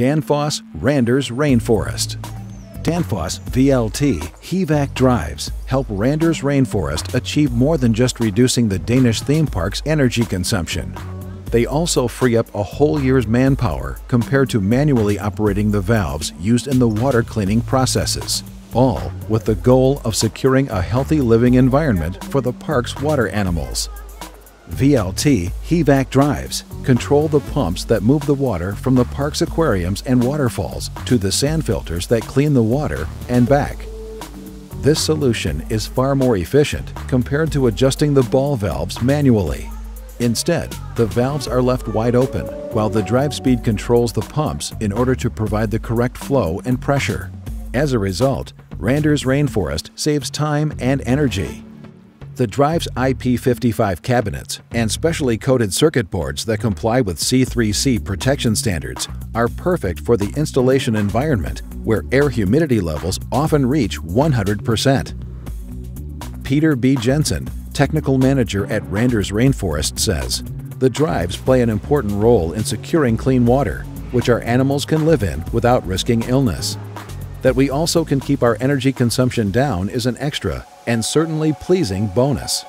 Danfoss Randers Rainforest. Danfoss VLT HVAC drives help Randers Rainforest achieve more than just reducing the Danish theme park's energy consumption. They also free up a whole year's manpower compared to manually operating the valves used in the water cleaning processes, all with the goal of securing a healthy living environment for the park's water animals. VLT HVAC drives control the pumps that move the water from the park's aquariums and waterfalls to the sand filters that clean the water and back. This solution is far more efficient compared to adjusting the ball valves manually. Instead, the valves are left wide open while the drive speed controls the pumps in order to provide the correct flow and pressure. As a result, Randers Rainforest saves time and energy. The drive's IP55 cabinets and specially coated circuit boards that comply with C3C protection standards are perfect for the installation environment where air humidity levels often reach 100%. Peter B. Jensen, technical manager at Randers Rainforest says, the drives play an important role in securing clean water, which our animals can live in without risking illness. That we also can keep our energy consumption down is an extra and certainly pleasing bonus.